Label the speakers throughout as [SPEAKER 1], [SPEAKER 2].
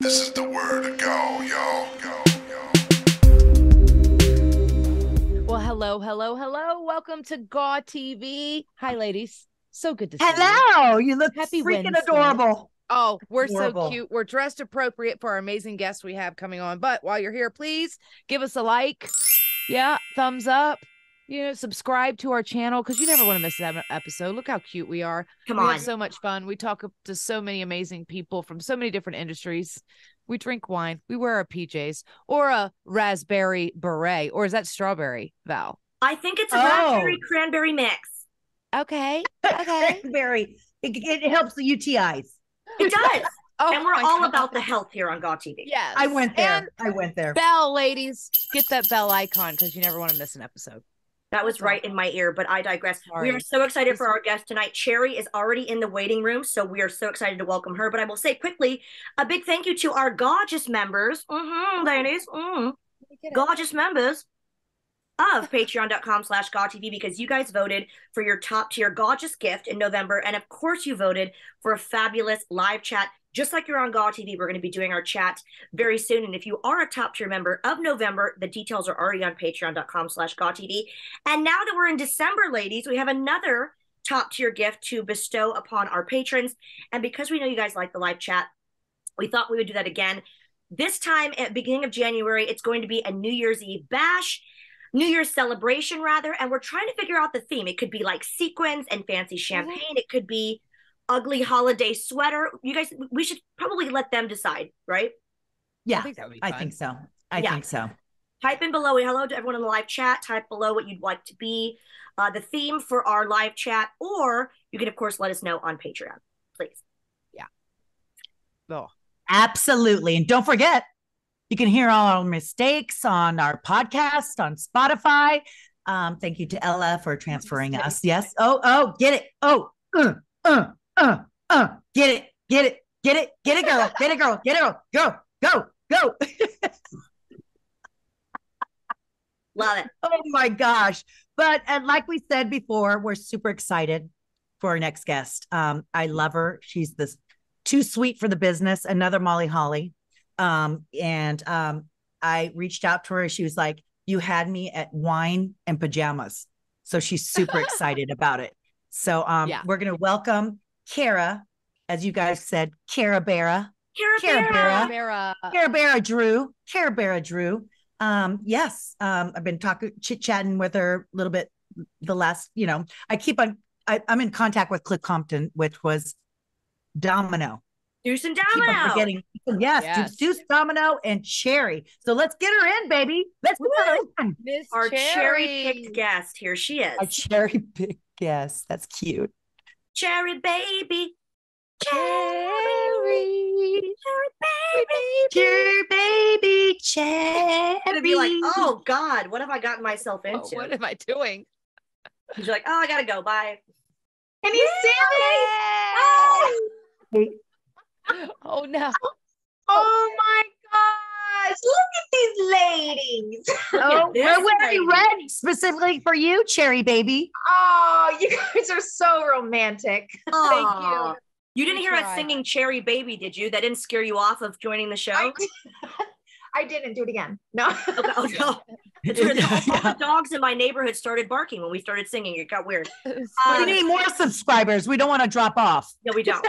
[SPEAKER 1] This is the word to go, yo, yo, yo.
[SPEAKER 2] Well, hello, hello, hello. Welcome to Gaw TV. Hi, ladies. So good to see you.
[SPEAKER 3] Hello, you look
[SPEAKER 2] Happy
[SPEAKER 3] freaking
[SPEAKER 2] Wednesday.
[SPEAKER 3] adorable.
[SPEAKER 2] Oh, we're
[SPEAKER 3] Adorable.
[SPEAKER 2] so cute. We're dressed appropriate for our amazing guests we have coming on. But while you're here, please give us a like. Yeah, thumbs up. You know, subscribe to our channel because you never want to miss an episode. Look how cute we are.
[SPEAKER 4] Come
[SPEAKER 2] we
[SPEAKER 4] on.
[SPEAKER 2] have so much fun. We talk to so many amazing people from so many different industries. We drink wine. We wear our PJs or a raspberry beret, or is that strawberry, Val?
[SPEAKER 4] I think it's a
[SPEAKER 3] Oh.
[SPEAKER 4] raspberry cranberry mix.
[SPEAKER 2] Okay. Okay.
[SPEAKER 3] Cranberry. It, it helps the UTIs.
[SPEAKER 4] It does.
[SPEAKER 2] Oh,
[SPEAKER 4] and we're all
[SPEAKER 2] God.
[SPEAKER 4] about the health here on GAW TV.
[SPEAKER 2] Yes.
[SPEAKER 3] I went there.
[SPEAKER 2] And
[SPEAKER 3] I went there.
[SPEAKER 2] bell, ladies. Get that bell icon because you never want to miss an episode.
[SPEAKER 4] That was
[SPEAKER 2] That's
[SPEAKER 4] right in my ear, but I digress. We are so excited for our guest tonight. Cherry is already in the waiting room, so we are so excited to welcome her. But I will say quickly a big thank you to our gorgeous members, mm-hmm, ladies, mm, gorgeous members of patreon.com slash TV because you guys voted for your top tier gorgeous gift in November. And of course, you voted for a fabulous live chat. Just like you're on GAW TV, we're going to be doing our chat very soon. And if you are a top tier member of November, the details are already on patreon.com slash TV. And now that we're in December, ladies, we have another top tier gift to bestow upon our patrons. And because we know you guys like the live chat, we thought we would do that again. This time at beginning of January, it's going to be a New Year's Eve bash. New Year's celebration, rather, and we're trying to figure out the theme. It could be like sequins and fancy champagne. It could be ugly holiday sweater. You guys, we should probably let them decide, right?
[SPEAKER 3] Yeah,
[SPEAKER 2] I think that would be
[SPEAKER 3] I think so. I
[SPEAKER 4] Yeah.
[SPEAKER 3] think so.
[SPEAKER 4] Type in below. Hello to everyone in the live chat. Type below what you'd like to be uh, the theme for our live chat, or you can, of course, let us know on Patreon, please. Yeah.
[SPEAKER 2] Oh,
[SPEAKER 3] Absolutely. And don't forget, you can hear all our mistakes on our podcast on Spotify. Um, thank you to Ella for transferring us. Yes. Oh, oh, get it. Oh, uh, uh, uh, uh, get it, get it, get it, get it, girl, get it, girl, get it, girl, go, go, go.
[SPEAKER 4] Love it.
[SPEAKER 3] Oh my gosh. But and like we said before, we're super excited for our next guest. Um, I love her. She's this too sweet for the business, another Molly Holly. Um, and um, I reached out to her. She was like, You had me at wine and pajamas. So she's super excited about it. So um,
[SPEAKER 2] Yeah.
[SPEAKER 3] we're gonna welcome Kara, as you guys said, Kara Barra.
[SPEAKER 4] Cara
[SPEAKER 3] Cara
[SPEAKER 4] Vera.
[SPEAKER 3] Vera.
[SPEAKER 2] Vera.
[SPEAKER 3] Cara Barra Drew. Cara Barra Drew. Um, yes. Um, I've been talking chit chatting with her a little bit the last, you know, I keep on I, I'm in contact with Cliff Compton, which was Domino.
[SPEAKER 4] Deuce and
[SPEAKER 3] Keep
[SPEAKER 4] Domino.
[SPEAKER 3] forgetting. Yes,
[SPEAKER 2] Yes.
[SPEAKER 3] Deuce Domino and Cherry. So let's get her in, baby. Let's get her in.
[SPEAKER 2] Miss
[SPEAKER 4] Our cherry
[SPEAKER 2] Cherry.
[SPEAKER 4] picked guest. Here she is.
[SPEAKER 3] A cherry big guess. That's cute.
[SPEAKER 4] Cherry baby.
[SPEAKER 2] Cherry.
[SPEAKER 3] Cherry baby, cherry.
[SPEAKER 4] Gonna be like, oh God, what have I gotten myself
[SPEAKER 2] Oh,
[SPEAKER 4] into?
[SPEAKER 2] what am I doing?
[SPEAKER 4] She's like, oh, I gotta go. Bye.
[SPEAKER 3] And he's
[SPEAKER 2] Oh Oh, no.
[SPEAKER 5] Oh my gosh, look at these ladies.
[SPEAKER 3] Oh, we're wearing
[SPEAKER 4] lady.
[SPEAKER 3] red specifically for you, cherry baby.
[SPEAKER 5] Oh, you guys are so romantic.
[SPEAKER 4] Thank You You
[SPEAKER 2] didn't
[SPEAKER 4] hear us singing Cherry Baby, did you? That didn't scare you off of joining the show?
[SPEAKER 5] I, I didn't do it again. No.
[SPEAKER 4] Okay, oh, no. It's weird. All the dogs in my neighborhood started barking when we started singing. It got weird.
[SPEAKER 3] we
[SPEAKER 4] Um,
[SPEAKER 3] need more subscribers. We don't want to drop off.
[SPEAKER 4] No, we don't.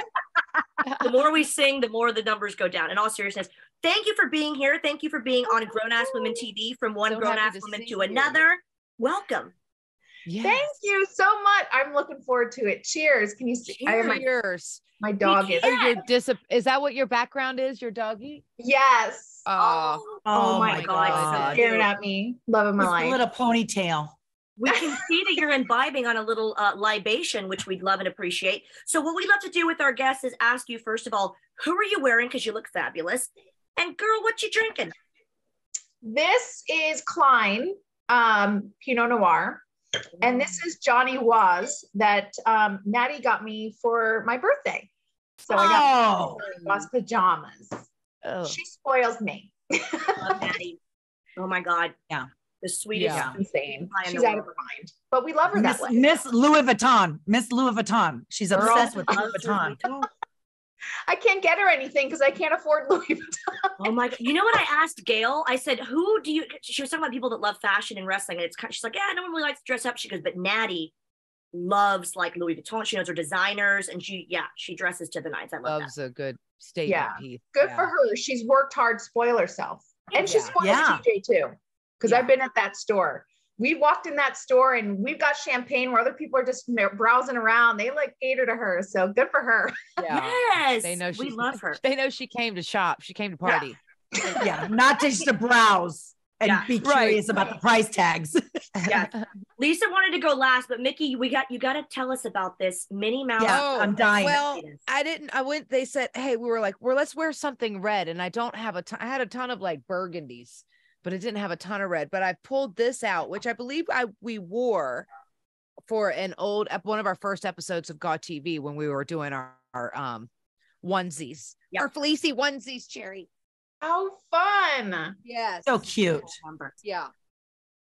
[SPEAKER 4] the more we sing, the more the numbers go down. In all seriousness, thank you for being here. Thank you for being on Grown Ass Women TV from one
[SPEAKER 2] So
[SPEAKER 4] grown ass
[SPEAKER 2] to
[SPEAKER 4] woman
[SPEAKER 2] see
[SPEAKER 4] to
[SPEAKER 2] you.
[SPEAKER 4] another. Welcome.
[SPEAKER 2] Yes.
[SPEAKER 5] Thank you so much. I'm looking forward to it. Cheers. Can you see? I have my,
[SPEAKER 2] Cheers.
[SPEAKER 5] my dog is.
[SPEAKER 2] Oh, your dis- is that what your background is? Your doggy?
[SPEAKER 5] Yes.
[SPEAKER 2] Oh,
[SPEAKER 4] Oh,
[SPEAKER 3] my
[SPEAKER 4] my
[SPEAKER 3] God.
[SPEAKER 4] God.
[SPEAKER 5] Staring at me. Love of my
[SPEAKER 3] With a
[SPEAKER 5] life.
[SPEAKER 3] little ponytail.
[SPEAKER 4] We can see that you're imbibing on a little uh, libation, which we'd love and appreciate. So, what we love to do with our guests is ask you, first of all, who are you wearing? Because you look fabulous. And, girl, what you drinking?
[SPEAKER 5] This is Klein um, Pinot Noir. And this is Johnny Was that um, Natty got me for my birthday. So I got
[SPEAKER 3] Oh,
[SPEAKER 5] Was pajamas.
[SPEAKER 2] oh.
[SPEAKER 5] She spoils me.
[SPEAKER 4] Love Maddie. Oh, my God.
[SPEAKER 3] Yeah.
[SPEAKER 4] The sweetest.
[SPEAKER 2] Yeah.
[SPEAKER 5] Insane. She's out of her mind. But we love her
[SPEAKER 3] Miss,
[SPEAKER 5] that way.
[SPEAKER 3] Miss Louis Vuitton. Miss Louis Vuitton. She's
[SPEAKER 4] Girl
[SPEAKER 3] obsessed with Louis
[SPEAKER 4] loves her
[SPEAKER 3] Vuitton.
[SPEAKER 4] Vuitton.
[SPEAKER 5] I can't get her anything because I can't afford Louis Vuitton.
[SPEAKER 4] Oh my god! You know what I asked Gail? I said, "Who do you?" She was talking about people that love fashion and wrestling, and it's kind. She's like, "Yeah, no one really likes to dress up." She goes, "But Natty loves like Louis Vuitton. She knows her designers, and she, yeah, she dresses to the nines. I love
[SPEAKER 2] Loves a good statement
[SPEAKER 5] Yeah.
[SPEAKER 2] piece.
[SPEAKER 5] Good
[SPEAKER 2] Yeah.
[SPEAKER 5] for her. She's worked hard, spoil herself, and she
[SPEAKER 2] Yeah.
[SPEAKER 5] spoils
[SPEAKER 3] Yeah.
[SPEAKER 5] TJ too. Because
[SPEAKER 2] Yeah.
[SPEAKER 5] I've been at that store. We walked in that store and we've got champagne where other people are just browsing around. They like cater to her, so good for her.
[SPEAKER 2] Yeah.
[SPEAKER 4] Yes,
[SPEAKER 2] They know
[SPEAKER 4] we
[SPEAKER 2] she's
[SPEAKER 4] love her.
[SPEAKER 2] They know she came to shop. She came to party.
[SPEAKER 3] Yeah, not just to browse and
[SPEAKER 4] Yeah,
[SPEAKER 3] be
[SPEAKER 2] right.
[SPEAKER 3] curious about the price tags.
[SPEAKER 4] Yeah. Lisa wanted to go last, but Mickie, we got you. Got to tell us about this Minnie Mouse.
[SPEAKER 3] Yeah,
[SPEAKER 2] Oh,
[SPEAKER 3] I'm dying.
[SPEAKER 2] Well, I didn't. I went. They said, "Hey, we were like, well, let's wear something red." And I don't have a ton. I had a ton of like burgundies, but it didn't have a ton of red. But I pulled this out, which I believe I we wore for an old one of our first episodes of GAW TV when we were doing our, our um onesies,
[SPEAKER 4] Yep.
[SPEAKER 2] our fleecy onesies, Cherry.
[SPEAKER 5] How fun!
[SPEAKER 2] Yes.
[SPEAKER 3] so cute.
[SPEAKER 2] Yeah.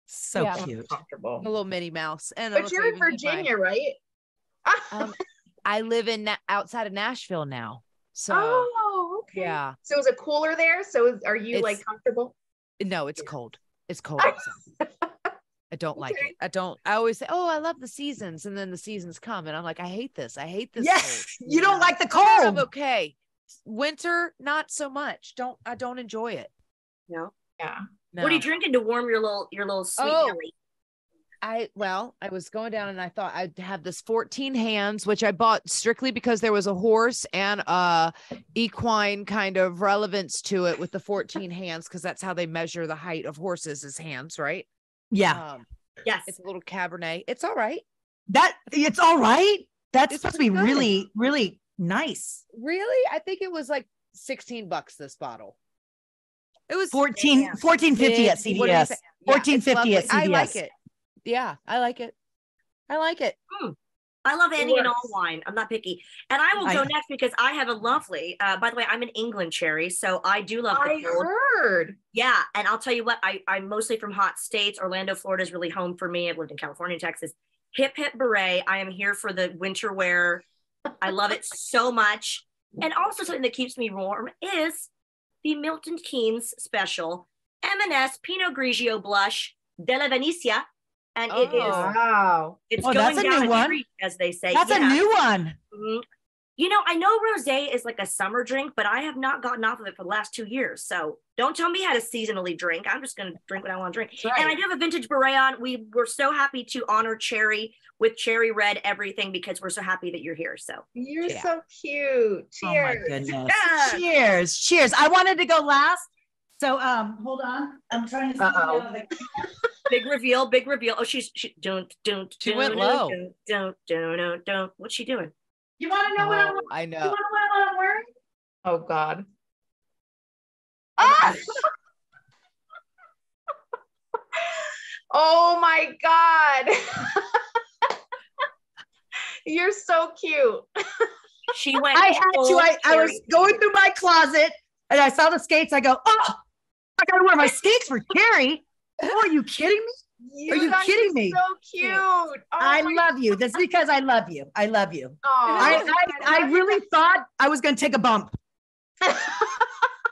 [SPEAKER 3] So
[SPEAKER 2] Yeah.
[SPEAKER 3] cute.
[SPEAKER 5] Comfortable.
[SPEAKER 2] A little Minnie Mouse. And
[SPEAKER 5] But you're in Virginia, right?
[SPEAKER 2] Um, I live in outside of Nashville now. So
[SPEAKER 5] oh, okay.
[SPEAKER 2] yeah.
[SPEAKER 5] So is it cooler there? So is, are you like comfortable?
[SPEAKER 2] No, it's cold. It's cold. I don't like
[SPEAKER 5] Okay.
[SPEAKER 2] it. I don't. I always say, "Oh, I love the seasons," and then the seasons come, and I'm like, "I hate this. I hate this."
[SPEAKER 3] Yes,
[SPEAKER 2] cold."
[SPEAKER 3] you don't like the
[SPEAKER 2] Summer, I'm
[SPEAKER 3] cold.
[SPEAKER 2] okay. Winter, not so much. Don't. I don't enjoy it.
[SPEAKER 4] No.
[SPEAKER 5] Yeah.
[SPEAKER 2] No.
[SPEAKER 4] What are you drinking to warm your little your little sweet
[SPEAKER 2] Oh.
[SPEAKER 4] belly?
[SPEAKER 2] I well, I was going down and I thought I'd have this 14 hands, which I bought strictly because there was a horse and a equine kind of relevance to it with the 14 hands, because that's how they measure the height of horses is hands, right?
[SPEAKER 3] Yeah,
[SPEAKER 2] Um,
[SPEAKER 4] Yes.
[SPEAKER 2] it's a little cabernet. It's all right.
[SPEAKER 3] that it's all right. That's
[SPEAKER 2] It's
[SPEAKER 3] supposed to be
[SPEAKER 2] good.
[SPEAKER 3] really, really nice.
[SPEAKER 2] Really? I think it was like 16 bucks this bottle. It was
[SPEAKER 3] 14,
[SPEAKER 4] Damn.
[SPEAKER 3] 1450 at
[SPEAKER 2] big. What did you
[SPEAKER 3] CVS.
[SPEAKER 2] say? Yeah,
[SPEAKER 3] 1450 at
[SPEAKER 2] lovely. I like it. Yeah, I like it. I like it.
[SPEAKER 4] I love any and all wine. I'm not picky. And I will
[SPEAKER 3] I-
[SPEAKER 4] go next because I have a lovely, uh, by the way, I'm an England, Cherry. So I do love the
[SPEAKER 5] I
[SPEAKER 4] cold.
[SPEAKER 5] heard.
[SPEAKER 4] Yeah. And I'll tell you what, I, I'm mostly from hot states. Orlando, Florida is really home for me. I've lived in California and Texas. Hip, hip, beret. I am here for the winter wear. I love it so much. And also something that keeps me warm is the Milton Keynes special M&S Pinot Grigio blush Della Venezia. And it is,
[SPEAKER 2] Oh.
[SPEAKER 5] Wow.
[SPEAKER 4] it's
[SPEAKER 3] Oh,
[SPEAKER 4] going
[SPEAKER 3] that's a
[SPEAKER 4] down
[SPEAKER 3] new
[SPEAKER 4] a
[SPEAKER 3] one.
[SPEAKER 4] treat, as they say.
[SPEAKER 3] That's
[SPEAKER 4] Yeah.
[SPEAKER 3] a new one.
[SPEAKER 4] Mhm. You know, I know rosé is like a summer drink, but I have not gotten off of it for the last two years. So don't tell me how to seasonally drink. I'm just going to drink what I want to drink. And I do have a vintage beret on. We were so happy to honor Cherry with Cherry Red everything because we're so happy that you're here. So
[SPEAKER 5] You're
[SPEAKER 2] Yeah.
[SPEAKER 5] so cute.
[SPEAKER 3] Oh my
[SPEAKER 5] Cheers.
[SPEAKER 3] goodness.
[SPEAKER 4] Yeah.
[SPEAKER 3] Cheers. Cheers. I wanted to go last. So um hold on. I'm trying to see
[SPEAKER 5] Uh-oh.
[SPEAKER 4] big reveal, big reveal. Oh, she's she don't don't
[SPEAKER 2] She went
[SPEAKER 4] don't,
[SPEAKER 2] low.
[SPEAKER 4] Don't don't don't don't. don't. What's she doing?
[SPEAKER 5] You want to know what I'm
[SPEAKER 2] Oh, I know.
[SPEAKER 5] You want to know what I'm wearing? Oh God. Ah! oh my God. You're so cute.
[SPEAKER 4] She went.
[SPEAKER 3] I had to. I, I was going through my closet and I saw the skates. I go, oh, I gotta wear my skates for Carrie. Oh, are you kidding me? Are you
[SPEAKER 5] guys
[SPEAKER 3] kidding me?
[SPEAKER 5] So cute. Oh
[SPEAKER 3] I
[SPEAKER 5] my
[SPEAKER 3] love you. That's because I love you. I love you.
[SPEAKER 5] Aw.
[SPEAKER 3] I, I, I really thought I was gonna take a bump.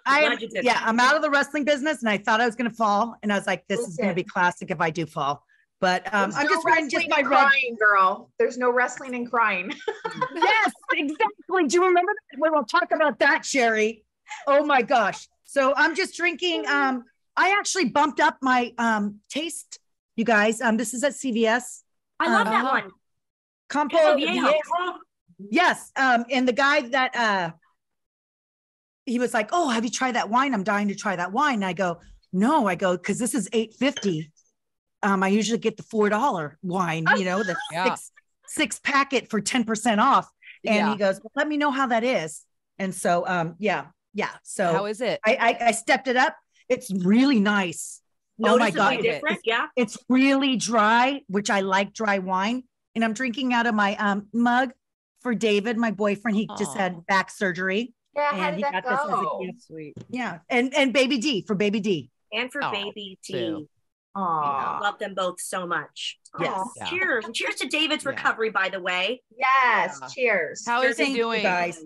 [SPEAKER 3] I am,
[SPEAKER 4] Glad you did.
[SPEAKER 3] yeah, I'm out of the wrestling business and I thought I was gonna fall. And I was like, this is gonna be classic if I do fall. But um, I'm
[SPEAKER 5] no
[SPEAKER 3] just wearing just my
[SPEAKER 5] and
[SPEAKER 3] red.
[SPEAKER 5] crying, girl. There's no wrestling and crying.
[SPEAKER 3] Yes, exactly. Do you remember that? When we'll talk about that, Sherry. Oh my gosh. So I'm just drinking. Um, I actually bumped up my um taste, you guys. Um, this is at CVS.
[SPEAKER 4] I love that
[SPEAKER 2] Uh-huh.
[SPEAKER 4] one.
[SPEAKER 3] Campo
[SPEAKER 4] Oh, yeah.
[SPEAKER 3] Yes. Um, and the guy that uh he was like, Oh, have you tried that wine? I'm dying to try that wine. And I go, No, I go, because this is 850. Um, I usually get the four dollar wine, you know, the
[SPEAKER 2] Yeah.
[SPEAKER 3] six six packet for 10% off. And
[SPEAKER 2] Yeah.
[SPEAKER 3] he goes, well, let me know how that is. And so um, yeah, yeah. So
[SPEAKER 2] How is it?
[SPEAKER 3] I, I I stepped it up. It's really nice. Oh my god,
[SPEAKER 2] God.
[SPEAKER 4] different. Yeah.
[SPEAKER 3] it's really dry, which I like dry wine. And I'm drinking out of my um mug for David, my boyfriend. He just had back surgery.
[SPEAKER 5] Yeah, how
[SPEAKER 3] And
[SPEAKER 5] did
[SPEAKER 3] he
[SPEAKER 5] that
[SPEAKER 3] got this as a
[SPEAKER 5] go?
[SPEAKER 3] gift.
[SPEAKER 2] Sweet.
[SPEAKER 3] Yeah. And and baby D for baby D.
[SPEAKER 4] And for
[SPEAKER 2] Aw,
[SPEAKER 4] baby T.
[SPEAKER 2] too.
[SPEAKER 5] Aw.
[SPEAKER 4] Love them both so much.
[SPEAKER 3] Yes.
[SPEAKER 4] Aw,
[SPEAKER 2] Yeah.
[SPEAKER 4] Cheers. And cheers to David's
[SPEAKER 2] Yeah.
[SPEAKER 4] recovery, by the way.
[SPEAKER 5] Yes.
[SPEAKER 2] Yeah.
[SPEAKER 5] Cheers.
[SPEAKER 2] How is he
[SPEAKER 3] Thank you,
[SPEAKER 2] doing?
[SPEAKER 3] guys?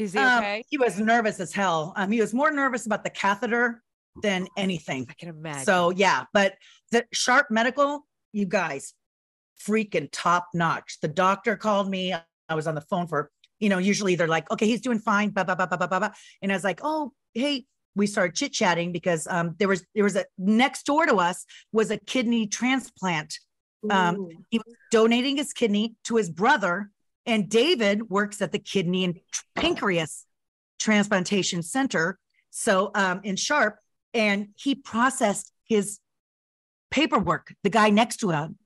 [SPEAKER 2] Is he
[SPEAKER 3] Um,
[SPEAKER 2] okay?
[SPEAKER 3] he was nervous as hell. Um, he was more nervous about the catheter than anything.
[SPEAKER 2] I can imagine.
[SPEAKER 3] So yeah, but the Sharp Medical, you guys, freaking top notch. The doctor called me. I was on the phone for, you know, usually they're like, okay, he's doing fine, blah, blah, blah, blah, blah, blah, blah. And I was like, oh, hey, we started chit chatting because um there was there was a next door to us was a kidney transplant. Um,
[SPEAKER 5] Ooh.
[SPEAKER 3] he was donating his kidney to his brother, and David works at the kidney and pancreas transplantation center. So um in Sharp, and he processed his paperwork, the guy next to him.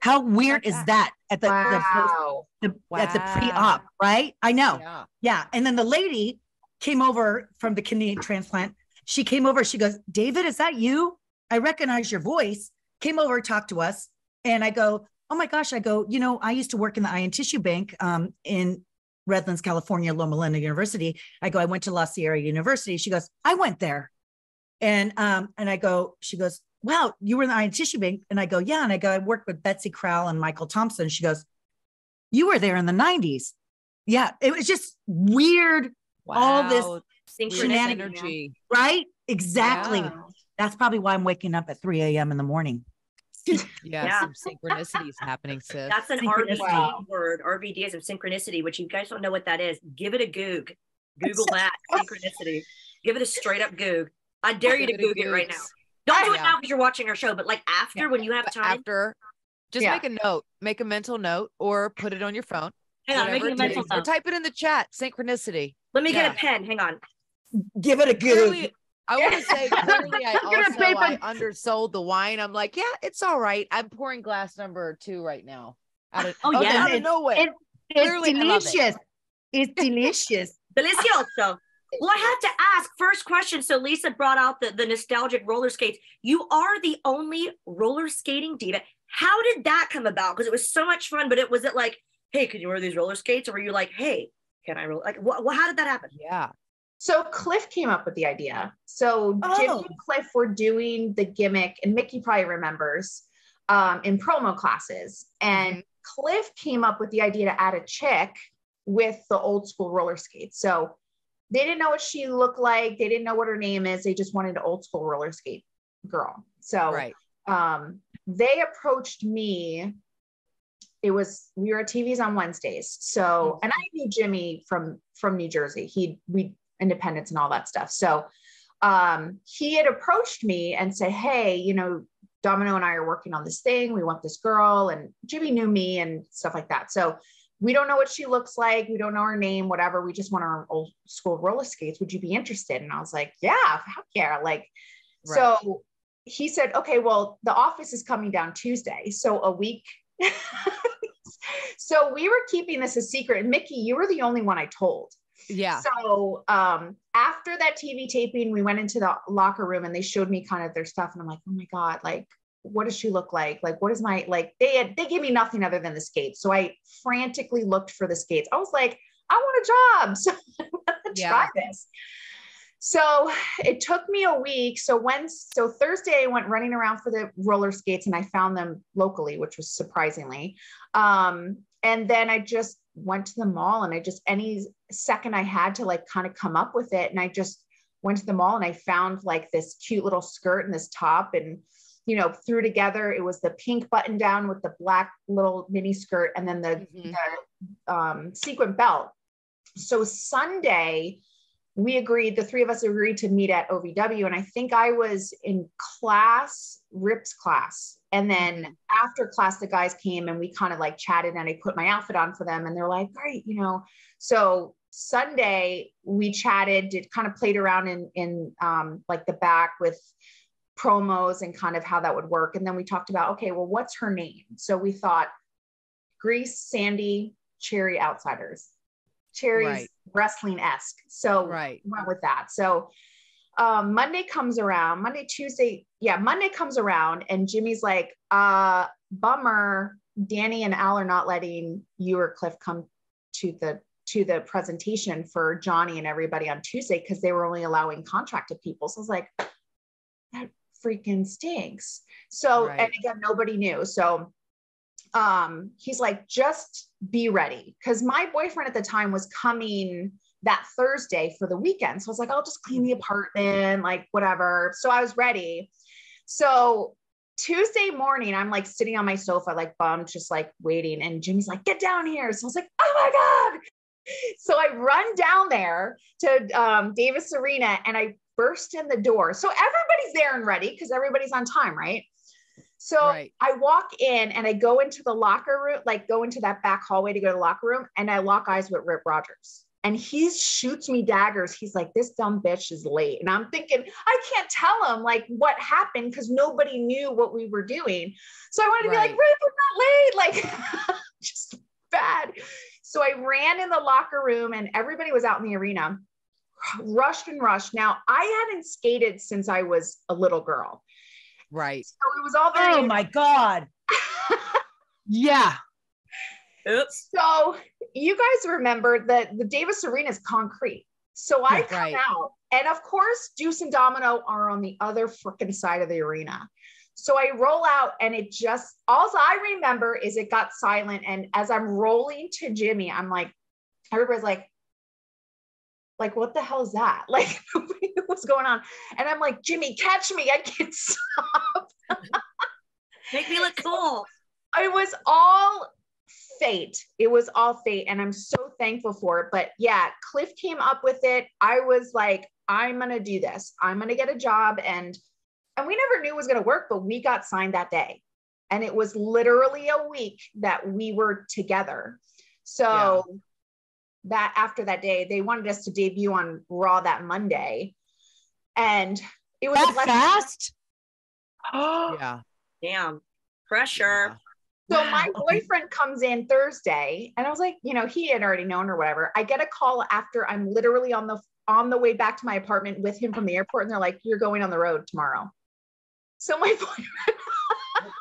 [SPEAKER 3] How weird is that at the, the, post,
[SPEAKER 5] wow.
[SPEAKER 3] at the pre-op, right? I know.
[SPEAKER 2] Yeah.
[SPEAKER 3] Yeah. And then the lady came over from the kidney transplant. She came over. She goes, David, is that you? I recognize your voice. Came over, talked to us. And I go, Oh my gosh. I go, you know, I used to work in the Eye and Tissue Bank um, in Redlands, California, Loma Linda University. I go, I went to La Sierra University. She goes, I went there. And um, and I go, she goes, Wow, you were in the Eye and Tissue Bank. And I go, Yeah. And I go, I worked with Betsy Crowell and Michael Thompson. She goes, You were there in the 90s. Yeah. It was just weird all this
[SPEAKER 2] Wow,
[SPEAKER 3] shenanigans.
[SPEAKER 2] energy.
[SPEAKER 3] Right? Exactly.
[SPEAKER 2] Yeah.
[SPEAKER 3] That's probably why I'm waking up at 3 a.m. in the morning.
[SPEAKER 2] Yeah,
[SPEAKER 4] Yeah.
[SPEAKER 2] some synchronicities happening, sis.
[SPEAKER 4] That's an
[SPEAKER 3] Synchronicity.
[SPEAKER 4] RVD
[SPEAKER 5] Wow.
[SPEAKER 4] word. RVD is of synchronicity, which you guys don't know what that is. Give it a goog. Google that synchronicity. Give it a straight up goog. I dare you to
[SPEAKER 2] Give it
[SPEAKER 4] goog it right now. Don't do it
[SPEAKER 2] Yeah.
[SPEAKER 4] now because you're watching our show, but like after
[SPEAKER 2] Yeah.
[SPEAKER 4] when you have time.
[SPEAKER 2] after just
[SPEAKER 5] Yeah.
[SPEAKER 2] make a note, make a mental note, or put it on your phone.
[SPEAKER 4] hang on,
[SPEAKER 2] whatever
[SPEAKER 4] making a mental
[SPEAKER 2] takes, or
[SPEAKER 4] note.
[SPEAKER 2] type it in the chat. Synchronicity.
[SPEAKER 4] Let me get a pen. Hang on.
[SPEAKER 3] Give it a good.
[SPEAKER 2] Clearly, I want to say clearly I
[SPEAKER 3] Look at her
[SPEAKER 2] also I undersold the wine. I'm like, yeah, it's all right. I'm pouring glass number two right now. Out of,
[SPEAKER 4] Oh,
[SPEAKER 2] out
[SPEAKER 4] yeah?
[SPEAKER 2] of
[SPEAKER 3] It-
[SPEAKER 2] nowhere.
[SPEAKER 3] it-
[SPEAKER 2] Clearly, I
[SPEAKER 3] it's
[SPEAKER 2] it.
[SPEAKER 3] delicious. It's delicious.
[SPEAKER 4] Delicioso. Well, I have to ask first question. So Lisa brought out the, the nostalgic roller skates. You are the only roller skating diva. How did that come about? Because it was so much fun, but it was it like, hey, could you wear these roller skates? Or were you like, hey, can I roll? Like, what? Wh- how did that happen?
[SPEAKER 2] yeah.
[SPEAKER 5] So Cliff came up with the idea. So
[SPEAKER 3] Oh.
[SPEAKER 5] Jimmy and Cliff were doing the gimmick, and Mickie probably remembers um, in promo classes. And Cliff came up with the idea to add a chick with the old school roller skates. So they didn't know what she looked like. They didn't know what her name is. They just wanted an old school roller skate girl. So
[SPEAKER 2] Right.
[SPEAKER 5] um, they approached me. It was we were at TVs on Wednesdays. So and I knew Jimmy from from New Jersey. He we independence and all that stuff. So um, he had approached me and said, "Hey, you know, Domino and I are working on this thing. We want this girl." And Jimmy knew me and stuff like that. So we don't know what she looks like. We don't know her name. Whatever. We just want our old school roller skates. Would you be interested? And I was like, "Yeah, heck yeah!" Like so he said, okay, well, the office is coming down Tuesday. So a week. so we were keeping this a secret. And Mickie, you were the only one I told.
[SPEAKER 2] Yeah.
[SPEAKER 5] So um, after that TV taping, we went into the locker room and they showed me kind of their stuff. And I'm like, oh my God, like, what does she look like? Like, what is my, like, they had, they gave me nothing other than the skates. So I frantically looked for the skates. I was like, I want a job. So let's
[SPEAKER 2] Yeah.
[SPEAKER 5] try this. So it took me a week. So when so Thursday I went running around for the roller skates and I found them locally, which was surprisingly. Um, and then I just went to the mall and I just any second I had to like kind of come up with it. And I just went to the mall and I found like this cute little skirt and this top and you know threw together it was the pink button down with the black little mini skirt and then the
[SPEAKER 2] Mhm.
[SPEAKER 5] the um, sequin belt. So Sunday, we agreed, the three of us agreed to meet at OVW. And I think I was in class, Rip's class. And then after class, the guys came and we kind of like chatted and I put my outfit on for them. And they're like, great, you know. So Sunday, we chatted, did kind of played around in, in um, like the back with promos and kind of how that would work. And then we talked about, okay, well, what's her name? So we thought Grease, Sandy, Cherry Outsiders. Cherry's
[SPEAKER 2] Right.
[SPEAKER 5] wrestling esque. So
[SPEAKER 2] Right.
[SPEAKER 5] went with that. So um, Monday comes around, Monday, Tuesday, yeah, Monday comes around, and Jimmy's like, uh, bummer, Danny and Al are not letting you or Cliff come to the to the presentation for Johnny and everybody on Tuesday because they were only allowing contracted people. So I was like, that freaking stinks. So
[SPEAKER 2] Right.
[SPEAKER 5] and again, nobody knew. So um he's like, just be ready. Cause my boyfriend at the time was coming that Thursday for the weekend. So I was like, I'll just clean the apartment, like whatever. So I was ready. So Tuesday morning, I'm like sitting on my sofa, like bummed, just like waiting. And Jimmy's like, get down here. So I was like, oh my God. So I run down there to um, Davis Arena and I burst in the door. So everybody's there and ready because everybody's on time, right? So
[SPEAKER 2] Right.
[SPEAKER 5] I walk in and I go into the locker room, like go into that back hallway to go to the locker room, and I lock eyes with Rip Rogers. And he shoots me daggers. He's like, this dumb bitch is late. And I'm thinking, I can't tell him like what happened because nobody knew what we were doing. So I wanted to be like, Rip, I'm not late. Like just bad. So I ran in the locker room and everybody was out in the arena, rushed and rushed. Now I hadn't skated since I was a little girl.
[SPEAKER 2] Right.
[SPEAKER 5] So it was all very
[SPEAKER 3] Oh my God. Yeah.
[SPEAKER 4] Oops.
[SPEAKER 5] So you guys remember that the Davis Arena is concrete. So I
[SPEAKER 2] Yeah,
[SPEAKER 5] come
[SPEAKER 2] right.
[SPEAKER 5] out, and of course, Deuce and Domino are on the other freaking side of the arena. So I roll out, and it just all I remember is it got silent. And as I'm rolling to Jimmy, I'm like, everybody's like, like what the hell is that? Like what's going on. And I'm like, Jimmy, catch me! I can't stop.
[SPEAKER 4] Make me look cool.
[SPEAKER 5] it was all fate. It was all fate. And I'm so thankful for it. But yeah, Cliff came up with it. I was like, I'm gonna do this. I'm gonna get a job. And and we never knew it was gonna work, but we got signed that day. And it was literally a week that we were together. So that after that day, they wanted us to debut on Raw that Monday. And it was a
[SPEAKER 3] That
[SPEAKER 5] blessing.
[SPEAKER 3] fast?
[SPEAKER 2] Yeah.
[SPEAKER 4] Damn. Pressure.
[SPEAKER 5] So my boyfriend comes in Thursday, and I was like, you know, he had already known or whatever. I get a call after I'm literally on the on the way back to my apartment with him from the airport, and they're like, "You're going on the road tomorrow." So my boyfriend,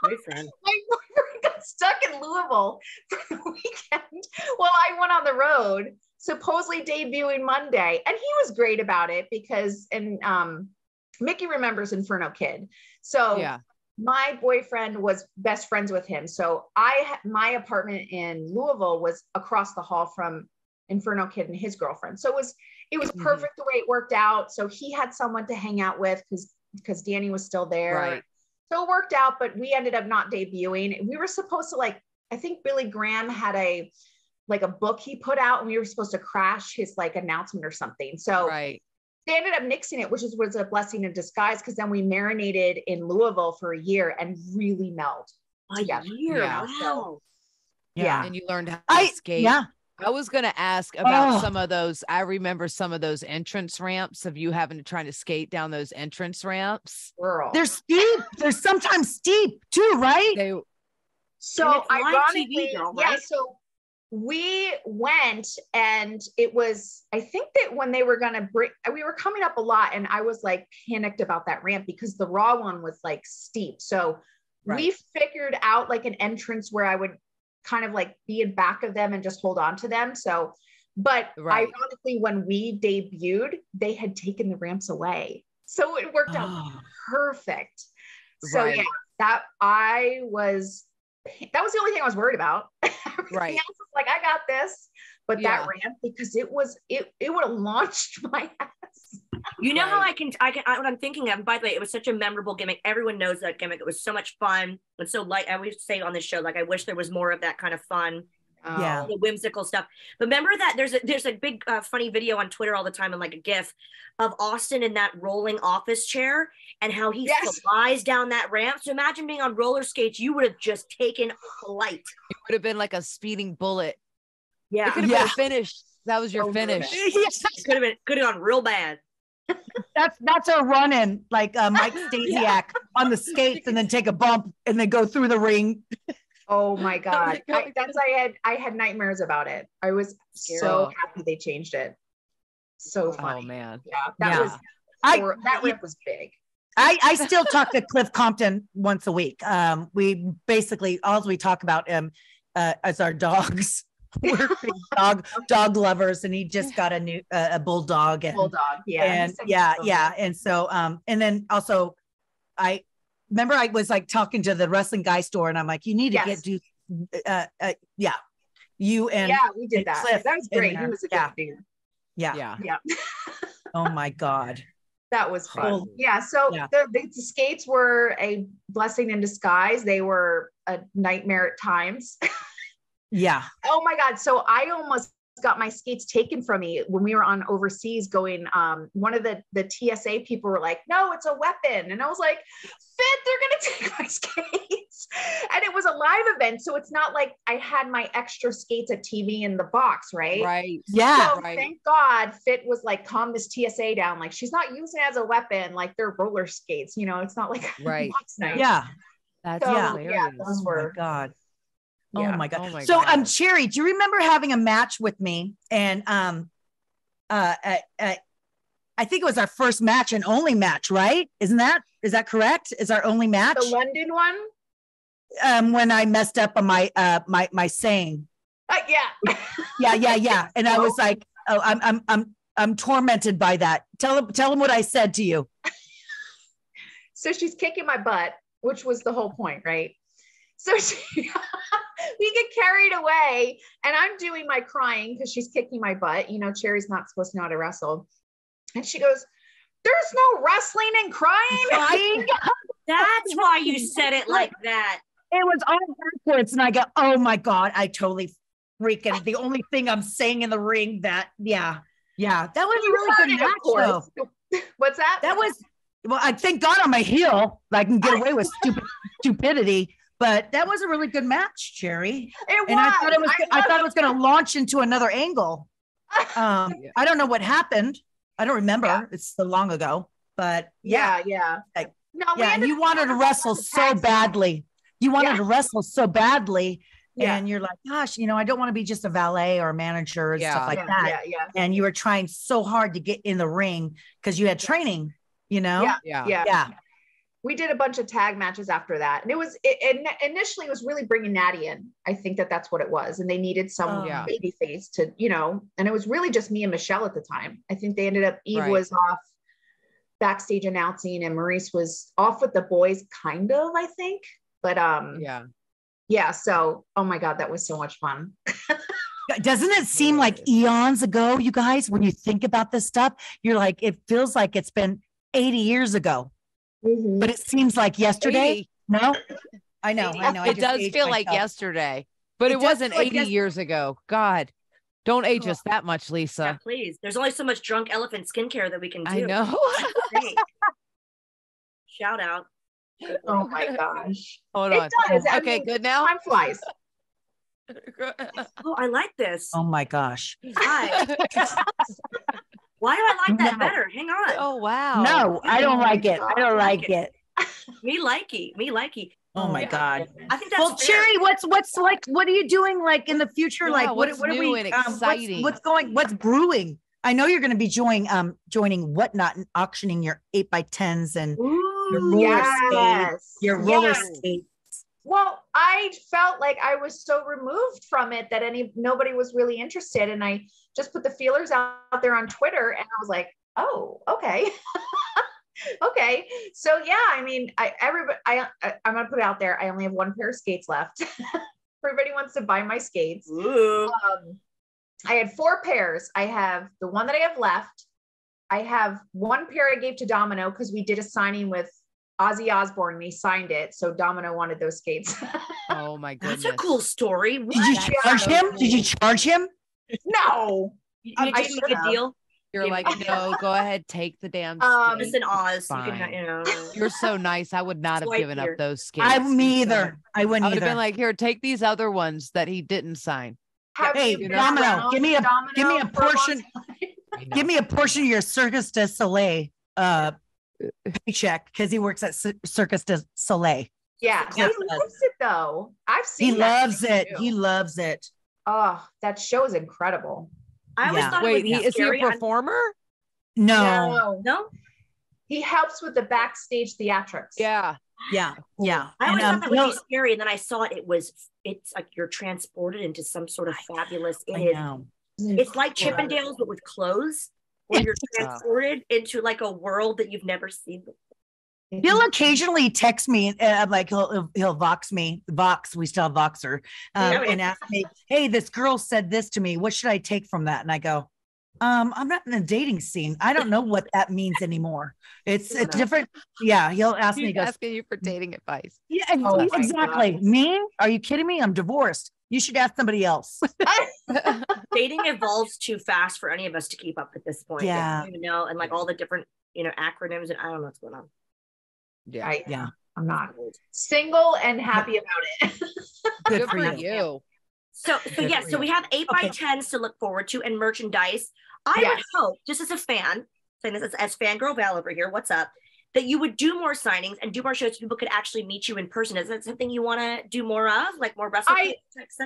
[SPEAKER 4] Boyfriend.
[SPEAKER 5] my boyfriend got stuck in Louisville for the weekend while I went on the road, supposedly debuting Monday, and he was great about it because and um, Mickie remembers Inferno Kid, so
[SPEAKER 2] Yeah.
[SPEAKER 5] my boyfriend was best friends with him. So I my apartment in Louisville was across the hall from Inferno Kid and his girlfriend. So it was it was
[SPEAKER 2] Mhm.
[SPEAKER 5] perfect the way it worked out. So he had someone to hang out with because because Danny was still there.
[SPEAKER 2] Right.
[SPEAKER 5] So it worked out, but we ended up not debuting. We were supposed to like I think Billy Graham had a like a book he put out and we were supposed to crash his like announcement or something. So
[SPEAKER 2] Right.
[SPEAKER 5] they ended up nixing it, which is, was a blessing in disguise because then we marinated in Louisville for a year and really meld.
[SPEAKER 4] A
[SPEAKER 5] Yeah.
[SPEAKER 4] year.
[SPEAKER 2] Yeah.
[SPEAKER 4] Wow.
[SPEAKER 5] Yeah.
[SPEAKER 2] And you learned how to
[SPEAKER 3] I
[SPEAKER 2] skate.
[SPEAKER 3] yeah.
[SPEAKER 2] I was gonna ask about
[SPEAKER 3] Oh.
[SPEAKER 2] some of those. I remember some of those entrance ramps of you having to try to skate down those entrance ramps.
[SPEAKER 5] Rural.
[SPEAKER 3] They're steep. They're sometimes steep too, right?
[SPEAKER 2] They
[SPEAKER 5] so ironically,
[SPEAKER 4] TV, girl,
[SPEAKER 5] yeah. So we went and it was, I think that when they were gonna bring, we were coming up a lot, and I was like panicked about that ramp because the raw one was like steep. So we figured out like an entrance where I would kind of like be in back of them and just hold on to them. So, but
[SPEAKER 2] Right.
[SPEAKER 5] ironically, when we debuted, they had taken the ramps away. So it worked out
[SPEAKER 3] Oh.
[SPEAKER 5] perfect. So
[SPEAKER 2] Right.
[SPEAKER 5] yeah, that I was that was the only thing I was worried about.
[SPEAKER 2] Right.
[SPEAKER 5] else was like, I got this. But
[SPEAKER 2] Yeah.
[SPEAKER 5] that ramp because it was it it would have launched my ass.
[SPEAKER 4] You know how I can I can I, what I'm thinking of. By the way, it was such a memorable gimmick. Everyone knows that gimmick. It was so much fun and so light. I always say on this show, like I wish there was more of that kind of fun,
[SPEAKER 3] Yeah.
[SPEAKER 4] the whimsical stuff. But remember that there's a there's a big uh, funny video on Twitter all the time and like a GIF of Austin in that rolling office chair and how he
[SPEAKER 5] Yes.
[SPEAKER 4] flies down that ramp. So imagine being on roller skates. You would have just taken flight.
[SPEAKER 2] it would have been like a speeding bullet.
[SPEAKER 4] Yeah,
[SPEAKER 2] It could have
[SPEAKER 3] Yeah.
[SPEAKER 2] been finished. That was your
[SPEAKER 5] So
[SPEAKER 2] finish.
[SPEAKER 3] Yes,
[SPEAKER 4] could have been could have gone real bad.
[SPEAKER 3] That's that's a run-in, like uh, Mike Stasiak on the skates, and then take a bump, and then go through the ring.
[SPEAKER 5] Oh my god.
[SPEAKER 2] God.
[SPEAKER 5] I, that's I had I had nightmares about it. I was so
[SPEAKER 2] Oh.
[SPEAKER 5] happy they changed it. So funny.
[SPEAKER 2] Oh man.
[SPEAKER 5] Yeah, that
[SPEAKER 3] Yeah.
[SPEAKER 5] was
[SPEAKER 3] I
[SPEAKER 5] hor- that ramp was big.
[SPEAKER 3] I, I still talk to Cliff Compton once a week. Um, we basically all we talk about him uh, as our dogs. We're big dog dog lovers, and he just got a new uh, a bulldog, and
[SPEAKER 5] Bulldog. Yeah.
[SPEAKER 3] and
[SPEAKER 5] he's such a
[SPEAKER 3] yeah,
[SPEAKER 5] bulldog.
[SPEAKER 3] yeah, and so um, and then also, I remember I was like talking to the wrestling guy store, and I'm like, you need to
[SPEAKER 5] Yes.
[SPEAKER 3] get do, uh, uh, yeah, you and
[SPEAKER 5] yeah, we did that.
[SPEAKER 3] Cliff
[SPEAKER 5] that was great. He was a good
[SPEAKER 3] Yeah.
[SPEAKER 5] dude.
[SPEAKER 3] Yeah.
[SPEAKER 2] Yeah.
[SPEAKER 5] Yeah.
[SPEAKER 3] Oh my God.
[SPEAKER 5] That was fun.
[SPEAKER 3] Crazy.
[SPEAKER 5] Yeah. So
[SPEAKER 3] Yeah.
[SPEAKER 5] The, the, the skates were a blessing in disguise. They were a nightmare at times.
[SPEAKER 3] Yeah.
[SPEAKER 5] oh my God. So I almost got my skates taken from me when we were on overseas going. Um, one of the, the TSA people were like, no, it's a weapon. And I was like, Fit, they're going to take my skates. And it was a live event. So it's not like I had my extra skates at TV in the box, right?
[SPEAKER 2] Right.
[SPEAKER 3] Yeah.
[SPEAKER 5] So
[SPEAKER 2] Right.
[SPEAKER 5] thank God Fit was like, calm this TSA down. Like she's not using it as a weapon, like they're roller skates, you know, it's not like
[SPEAKER 2] Right.
[SPEAKER 5] box.
[SPEAKER 3] Yeah.
[SPEAKER 2] That's
[SPEAKER 5] So,
[SPEAKER 3] Yeah.
[SPEAKER 5] yeah, those
[SPEAKER 3] Oh my God.
[SPEAKER 5] Yeah.
[SPEAKER 3] Oh my God.
[SPEAKER 2] Oh my
[SPEAKER 3] so
[SPEAKER 2] God.
[SPEAKER 3] um Cherry, do you remember having a match with me? And um uh, uh, uh I think it was our first match and only match, right? Isn't that is that correct? Is our only match?
[SPEAKER 5] the London one.
[SPEAKER 3] Um when I messed up on my uh my my saying.
[SPEAKER 5] Uh, yeah.
[SPEAKER 3] Yeah, yeah, yeah. And I was like, oh, I'm I'm I'm I'm tormented by that. Tell him tell him what I said to you.
[SPEAKER 5] so she's kicking my butt, which was the whole point, right? So she, we get carried away, and I'm doing my crying because she's kicking my butt. You know, Cherry's not supposed to know how to wrestle. And she goes, There's no wrestling and crying.
[SPEAKER 3] Crying?
[SPEAKER 4] That's why you said it like that.
[SPEAKER 3] it was all backwards. And I go, oh my God, I totally freaking the only thing I'm saying in the ring that, yeah, yeah. That was a really good
[SPEAKER 5] Of
[SPEAKER 3] match,
[SPEAKER 5] course.
[SPEAKER 3] though.
[SPEAKER 5] What's that?
[SPEAKER 3] That was well, I thank God on my heel. I can get away with stupid stupidity. But that was a really good match, Cherry.
[SPEAKER 5] It
[SPEAKER 3] And I thought it was I,
[SPEAKER 5] love
[SPEAKER 3] thought it was gonna launch into another angle. Um, I don't know what happened. I don't remember.
[SPEAKER 5] Yeah.
[SPEAKER 3] It's so long ago. But yeah,
[SPEAKER 5] yeah, yeah.
[SPEAKER 3] Like,
[SPEAKER 5] no,
[SPEAKER 3] yeah, you wanted to wrestle so badly. You wanted
[SPEAKER 5] Yeah.
[SPEAKER 3] to wrestle so badly.
[SPEAKER 5] Yeah.
[SPEAKER 3] And you're like, gosh, you know, I don't want to be just a valet or a manager and
[SPEAKER 2] Yeah.
[SPEAKER 3] stuff like
[SPEAKER 5] yeah,
[SPEAKER 3] that.
[SPEAKER 5] Yeah, yeah,
[SPEAKER 3] And you were trying so hard to get in the ring because you had training, you know?
[SPEAKER 5] Yeah.
[SPEAKER 2] Yeah.
[SPEAKER 5] yeah.
[SPEAKER 3] Yeah.
[SPEAKER 5] We did a bunch of tag matches after that, and it was it, it initially it was really bringing Natty in. I think that that's what it was, and they needed some
[SPEAKER 3] Oh.
[SPEAKER 2] Yeah.
[SPEAKER 5] baby face to, you know, and it was really just me and Michelle at the time. I think they ended up Eve
[SPEAKER 2] Right.
[SPEAKER 5] was off backstage announcing, and Maryse was off with the boys, kind of, I think. But um,
[SPEAKER 2] Yeah.
[SPEAKER 5] yeah. So, oh my god, that was so much fun.
[SPEAKER 3] Doesn't it seem like eons ago, you guys, when you think about this stuff? You're like, it feels like it's been 80 years ago, but it seems like yesterday.
[SPEAKER 2] 80.
[SPEAKER 3] No? I know, I know. I
[SPEAKER 2] it does
[SPEAKER 3] aged
[SPEAKER 2] feel like yesterday, but
[SPEAKER 3] It
[SPEAKER 2] it, wasn't
[SPEAKER 3] feel like
[SPEAKER 2] 80 years ago. God, don't age
[SPEAKER 5] Oh.
[SPEAKER 2] us that much,
[SPEAKER 4] Yeah,
[SPEAKER 2] Lisa.
[SPEAKER 4] please. There's only so much drunk elephant skincare that we can do.
[SPEAKER 2] I know.
[SPEAKER 4] Shout out.
[SPEAKER 5] Oh my gosh,
[SPEAKER 2] Hold
[SPEAKER 5] it
[SPEAKER 2] on.
[SPEAKER 5] does. I
[SPEAKER 2] Okay,
[SPEAKER 5] mean,
[SPEAKER 2] good now.
[SPEAKER 5] Time flies.
[SPEAKER 4] Oh, I like this.
[SPEAKER 3] Oh my gosh.
[SPEAKER 4] Hi. Why do I like that
[SPEAKER 3] No.
[SPEAKER 4] better? Hang on.
[SPEAKER 2] oh wow.
[SPEAKER 3] No, I don't like it. I don't like it.
[SPEAKER 4] Me likey. Me likey.
[SPEAKER 3] Oh my
[SPEAKER 4] Yeah.
[SPEAKER 3] God.
[SPEAKER 4] I think that's
[SPEAKER 3] Well,
[SPEAKER 4] fair.
[SPEAKER 3] Cherry, what's what's like? What are you doing like in the future?
[SPEAKER 2] Yeah,
[SPEAKER 3] like what what are we?
[SPEAKER 2] and
[SPEAKER 3] um, what's-
[SPEAKER 2] exciting?
[SPEAKER 3] what's, going? What's brewing? I know you're going to be joining um joining whatnot and auctioning your eight by tens and your
[SPEAKER 4] Ooh,
[SPEAKER 3] roller skate,
[SPEAKER 5] Yes.
[SPEAKER 3] your roller
[SPEAKER 5] Yes.
[SPEAKER 3] skate.
[SPEAKER 5] Well, I felt like I was so removed from it that any nobody was really interested, and I just put the feelers out, out there on Twitter, and I was like, "Oh, okay, okay." So yeah, I mean, I everybody, I, I I'm gonna put it out there. I only have one pair of skates left. everybody wants to buy my skates. Um, I had four pairs. I have the one that I have left. I have one pair I gave to Domino because we did a signing with Ozzy Osbourne. and He signed it, so Domino wanted those skates.
[SPEAKER 2] Oh my goodness.
[SPEAKER 4] That's a cool story.
[SPEAKER 3] Did you
[SPEAKER 4] What?
[SPEAKER 3] charge
[SPEAKER 2] so
[SPEAKER 3] him? Did you charge him?
[SPEAKER 5] no,
[SPEAKER 4] You,
[SPEAKER 5] I-
[SPEAKER 4] you
[SPEAKER 5] I
[SPEAKER 4] did a
[SPEAKER 5] should
[SPEAKER 4] good
[SPEAKER 5] have.
[SPEAKER 4] deal.
[SPEAKER 2] You're like, no, go ahead, take the damn.
[SPEAKER 5] Um,
[SPEAKER 2] skate.
[SPEAKER 4] It's an Oz. You, can, you know.
[SPEAKER 2] You're so nice. I would not have
[SPEAKER 4] Swipe
[SPEAKER 2] given
[SPEAKER 4] here.
[SPEAKER 2] up those skates.
[SPEAKER 3] I me
[SPEAKER 2] You're
[SPEAKER 3] either. I
[SPEAKER 2] I
[SPEAKER 3] wouldn't
[SPEAKER 2] would have been like, here, take these other ones that he didn't sign.
[SPEAKER 5] Have
[SPEAKER 3] Hey,
[SPEAKER 5] you been
[SPEAKER 3] Domino, give me a-
[SPEAKER 5] Domino
[SPEAKER 3] give me a portion.
[SPEAKER 5] time?
[SPEAKER 3] Give me a portion of your Cirque du Soleil uh paycheck because he works at Cir- Cirque du Soleil.
[SPEAKER 5] Yeah, he
[SPEAKER 3] Yeah.
[SPEAKER 5] loves it though. I've
[SPEAKER 3] He
[SPEAKER 5] seen. that
[SPEAKER 3] loves it.
[SPEAKER 5] too.
[SPEAKER 3] He loves it.
[SPEAKER 5] Oh, that show is incredible.
[SPEAKER 4] I always
[SPEAKER 3] Yeah.
[SPEAKER 4] thought
[SPEAKER 2] Wait,
[SPEAKER 4] it
[SPEAKER 2] he,
[SPEAKER 4] would be
[SPEAKER 2] is he
[SPEAKER 4] scary.
[SPEAKER 2] a
[SPEAKER 4] I-
[SPEAKER 2] performer?
[SPEAKER 3] No.
[SPEAKER 4] no,
[SPEAKER 5] he helps with the backstage theatrics.
[SPEAKER 2] Yeah.
[SPEAKER 3] Yeah. Yeah.
[SPEAKER 4] I always
[SPEAKER 3] And, um,
[SPEAKER 4] thought that would
[SPEAKER 3] no-
[SPEAKER 4] be scary, and then I saw it. It was. It's like you're transported into some sort of fabulous.
[SPEAKER 3] I
[SPEAKER 4] It is.
[SPEAKER 3] know.
[SPEAKER 4] It's like Chippendales, but with clothes. Where you're transported into like a world that you've never seen. before.
[SPEAKER 3] He'll occasionally text me. Uh, I'm like, he'll, he'll he'll vox me. Vox, we still have Voxer, um,
[SPEAKER 4] Yeah,
[SPEAKER 3] and ask me, "Hey, this girl said this to me. What should I take from that?" And I go, Um, I'm not in a dating scene. I don't know what that means anymore. It's a different. Yeah, he'll ask me. he
[SPEAKER 2] He's
[SPEAKER 3] goes,
[SPEAKER 2] asking you for dating advice.
[SPEAKER 3] Yeah,
[SPEAKER 5] Oh
[SPEAKER 3] exactly. Me? Are you kidding me? I'm divorced. You should ask somebody else.
[SPEAKER 4] Dating evolves too fast for any of us to keep up at this point.
[SPEAKER 3] Yeah.
[SPEAKER 4] You know, and like all the different, you know, acronyms and I don't know what's going on.
[SPEAKER 2] Yeah.
[SPEAKER 5] I,
[SPEAKER 3] Yeah,
[SPEAKER 5] I'm not single and happy about it.
[SPEAKER 3] good,
[SPEAKER 2] Good
[SPEAKER 3] for
[SPEAKER 2] for
[SPEAKER 3] you.
[SPEAKER 2] you.
[SPEAKER 4] So, so
[SPEAKER 3] Good
[SPEAKER 4] yeah, so
[SPEAKER 3] you.
[SPEAKER 4] we have eight by tens to look forward to and merchandise. I would hope, just as a fan, saying this as, as fangirl Val over here, what's up? That you would do more signings and do more shows so people could actually meet you in person. Is that something you want to do more of, like more wrestling
[SPEAKER 5] I-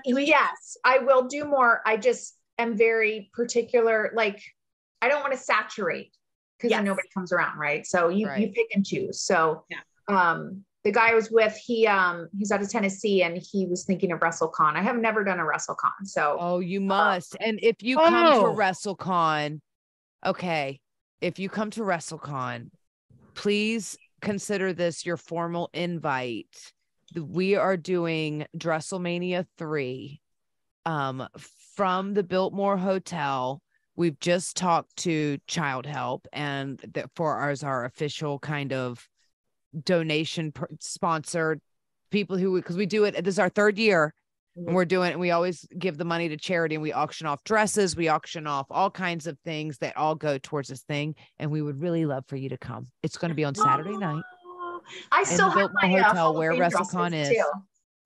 [SPEAKER 5] yes, I will do more. I just am very particular. Like, I don't want to saturate because
[SPEAKER 4] Yes.
[SPEAKER 5] then nobody comes around, right? So you you pick and choose. So,
[SPEAKER 4] Yeah.
[SPEAKER 5] um, the guy I was with, he um he's out of Tennessee and he was thinking of WrestleCon. I have never done a WrestleCon, so
[SPEAKER 2] Oh, you must. And if you come
[SPEAKER 3] Oh.
[SPEAKER 2] to WrestleCon, okay, if you come to WrestleCon, please consider this your formal invite. We are doing DressleMania 3 um, from the Biltmore Hotel. We've just talked to Childhelp, and that for ours, our official kind of donation sponsored people who, because we do it, this is our third year and we're doing we always give the money to charity and we auction off dresses we auction off all kinds of things that all go towards this thing and we would really love for you to come it's going to be on saturday night
[SPEAKER 5] Oh, I still
[SPEAKER 2] the
[SPEAKER 5] have my
[SPEAKER 2] Biltmore
[SPEAKER 5] uh,
[SPEAKER 2] Hotel where
[SPEAKER 5] Fame
[SPEAKER 2] WrestleCon is.
[SPEAKER 5] too.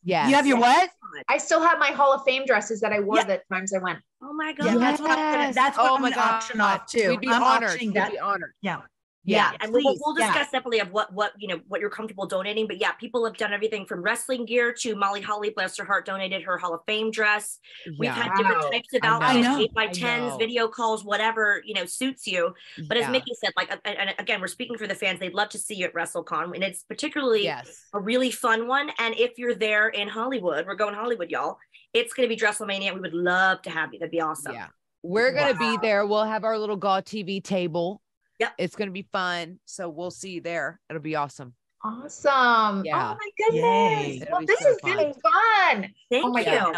[SPEAKER 2] yeah
[SPEAKER 3] You have your what?
[SPEAKER 5] I still have my Hall of Fame dresses that I wore
[SPEAKER 3] Yeah.
[SPEAKER 5] the times I went.
[SPEAKER 4] Oh my god.
[SPEAKER 3] Yeah, that's what I'm gonna, that's what
[SPEAKER 2] Oh
[SPEAKER 3] I'm
[SPEAKER 2] my
[SPEAKER 3] gonna auction off too.
[SPEAKER 2] we'd be
[SPEAKER 3] I'm
[SPEAKER 2] honored we'd
[SPEAKER 3] that.
[SPEAKER 2] be honored
[SPEAKER 3] Yeah.
[SPEAKER 2] Yeah,
[SPEAKER 4] Yeah, and we'll, we'll
[SPEAKER 3] yeah.
[SPEAKER 4] discuss separately of what what you know what you're comfortable donating. But yeah, people have done everything from wrestling gear to Molly Holly, bless her heart, donated her Hall of Fame dress. We've
[SPEAKER 2] yeah,
[SPEAKER 4] had different types of outfits, eight by tens, video calls, whatever you know suits you. But as. Mickie said, like, and again, we're speaking for the fans. They'd love to see you at WrestleCon, and it's particularly
[SPEAKER 2] yes
[SPEAKER 4] a really fun one. And if you're there in Hollywood, we're going Hollywood, y'all. It's going to be WrestleMania. We would love to have you. That'd be awesome.
[SPEAKER 2] yeah we're gonna be there we'll have our little gaw tv table
[SPEAKER 4] Yep.
[SPEAKER 2] it's gonna be fun so we'll see you there it'll be awesome
[SPEAKER 5] Awesome.
[SPEAKER 2] Oh yeah.
[SPEAKER 5] Oh my goodness.
[SPEAKER 3] Yay.
[SPEAKER 2] It'll
[SPEAKER 5] Well,
[SPEAKER 2] be
[SPEAKER 5] this
[SPEAKER 2] so
[SPEAKER 5] has been fun.
[SPEAKER 4] Thank
[SPEAKER 5] Oh my
[SPEAKER 4] you.
[SPEAKER 5] God.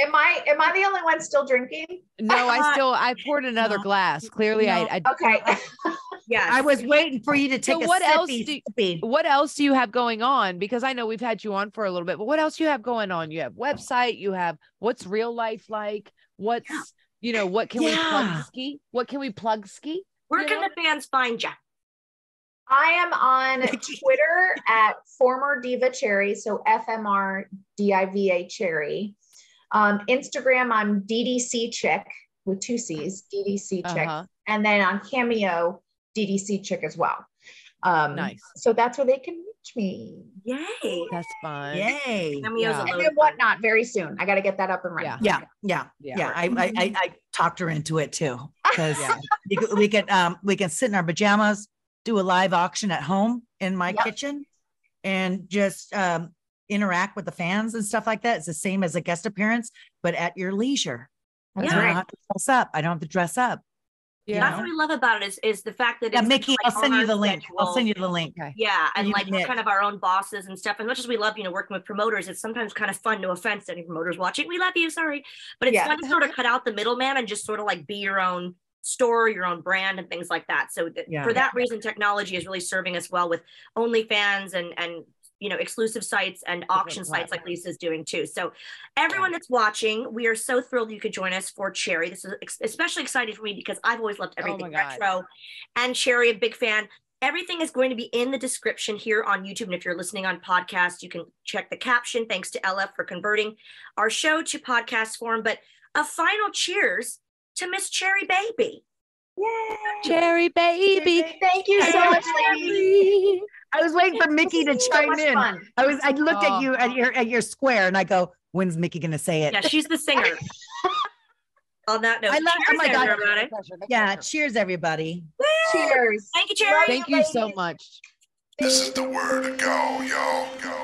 [SPEAKER 5] Am I am I the only one still drinking?
[SPEAKER 2] no i still i poured another
[SPEAKER 3] no.
[SPEAKER 2] glass clearly
[SPEAKER 3] No.
[SPEAKER 2] I, I
[SPEAKER 5] Okay.
[SPEAKER 4] Yes.
[SPEAKER 3] I was waiting for you to take
[SPEAKER 2] So
[SPEAKER 3] a
[SPEAKER 2] what else
[SPEAKER 3] sippy
[SPEAKER 2] do-
[SPEAKER 3] sippy.
[SPEAKER 2] what else do you have going on? Because I know we've had you on for a little bit, but what else do you have going on? You have website, you have what's real life like? What's you know, what can we plug ski? What can we plug ski?
[SPEAKER 4] Where
[SPEAKER 2] you
[SPEAKER 4] can
[SPEAKER 2] know?
[SPEAKER 4] the fans find you?
[SPEAKER 5] I am on Twitter at former diva cherry, so FMR DIVA cherry. Um, Instagram, I'm DDC chick with two C's, DDC chick,
[SPEAKER 2] Uh-huh.
[SPEAKER 5] and then on Cameo, DDC chick as well. Um,
[SPEAKER 2] Nice.
[SPEAKER 5] So that's where they can reach me.
[SPEAKER 4] Yay.
[SPEAKER 2] That's fun.
[SPEAKER 3] Yay.
[SPEAKER 4] Cameo's
[SPEAKER 2] Yeah.
[SPEAKER 5] And then whatnot very soon. I got to get that up and running.
[SPEAKER 2] Yeah.
[SPEAKER 3] Yeah, yeah,
[SPEAKER 2] Yeah.
[SPEAKER 3] yeah. I, I, I, I talked her into it too because
[SPEAKER 2] Yeah.
[SPEAKER 3] we, we can um we can sit in our pajamas, do a live auction at home in my
[SPEAKER 5] Yep.
[SPEAKER 3] kitchen, and just um interact with the fans and stuff like that. It's the same as a guest appearance, but at your leisure.
[SPEAKER 5] That's
[SPEAKER 3] I don't have to dress up. I don't have to dress up.
[SPEAKER 2] Yeah.
[SPEAKER 4] That's what we love about it is, is the fact that
[SPEAKER 3] Yeah,
[SPEAKER 4] it's
[SPEAKER 3] Mickie,
[SPEAKER 4] like
[SPEAKER 3] I'll send you the link. I'll send you the link.
[SPEAKER 2] Okay.
[SPEAKER 4] Yeah, and
[SPEAKER 3] you
[SPEAKER 4] like we're kind of our own bosses and stuff. As much as we love, you know, working with promoters, it's sometimes kind of fun. No offense to any promoters watching, we love you. Sorry, but it's
[SPEAKER 5] Yeah.
[SPEAKER 4] fun to sort of cut out the middleman and just sort of like be your own store, your own brand, and things like that. So th-
[SPEAKER 3] Yeah.
[SPEAKER 4] for that reason, technology is really serving us well with OnlyFans and and you know exclusive sites and auction sites like. Lisa's doing too. So everyone that's watching, we are so thrilled you could join us for Cherry. This is especially exciting for me because I've always loved oh everything
[SPEAKER 2] Oh
[SPEAKER 4] retro, and Cherry, a big fan. Everything is going to be in the description here on YouTube. And if you're listening on podcast, you can check the caption. Thanks to LF for converting our show to podcast form. But a final cheers to Miss Cherry Baby.
[SPEAKER 5] Yay.
[SPEAKER 2] Cherry baby.
[SPEAKER 5] Thank you so much, ladies.
[SPEAKER 3] I was waiting for Mickie to
[SPEAKER 5] This is so
[SPEAKER 3] chime in.
[SPEAKER 5] fun.
[SPEAKER 3] I was I looked
[SPEAKER 2] Oh.
[SPEAKER 3] at you at your at your square and I go, when's Mickie gonna say it?
[SPEAKER 4] Yeah, she's the singer. on that note,
[SPEAKER 3] I love- oh my God.
[SPEAKER 4] everybody.
[SPEAKER 3] Yeah, cheers everybody.
[SPEAKER 5] Cheers.
[SPEAKER 4] Thank you, Cherry.
[SPEAKER 2] Thank you so much.
[SPEAKER 1] This is the word. Go, yo, go.